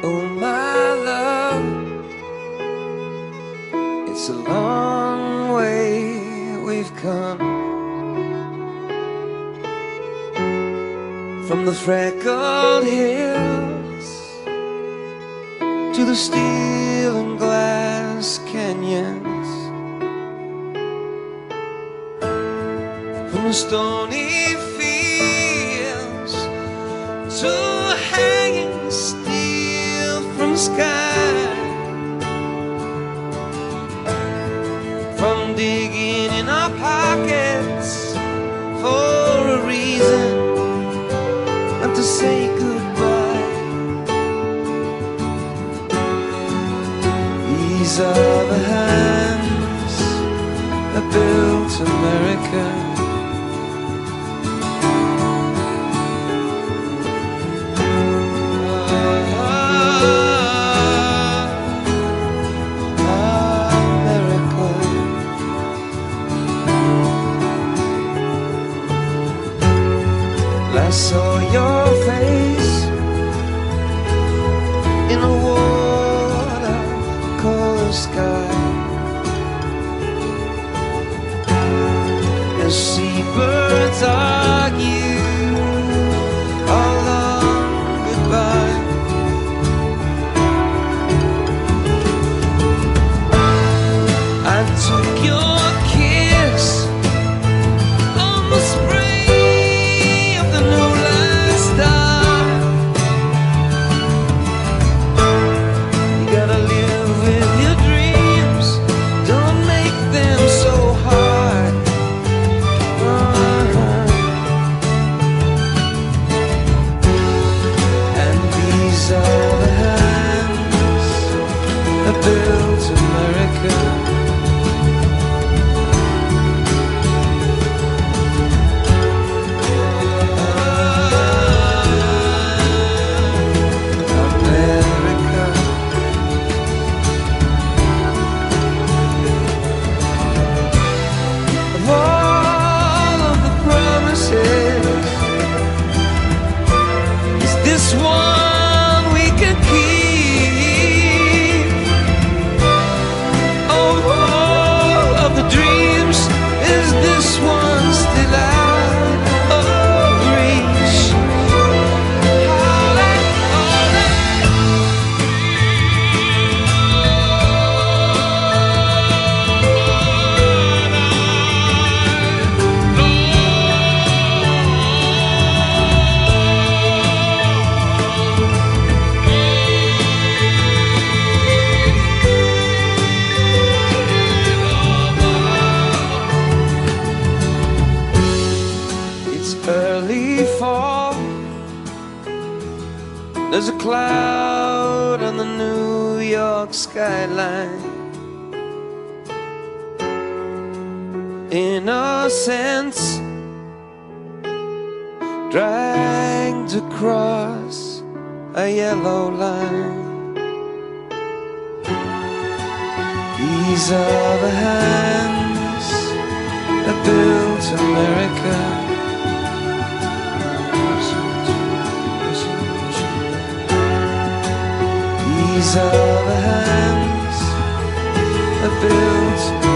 Oh, my love, it's a long way we've come. From the freckled hills to the steel and glass canyons, from the stony sky. From digging in our pockets for a reason not to say goodbye. These are the hands that built. America. Last saw your face in a watercolor sky. As seabirds argue a long goodbye. I took your built America. America. Of all of the promises, is this one There's a cloud on the New York skyline. Innocence dragged across a yellow line. These are the hands that built America. The hands that built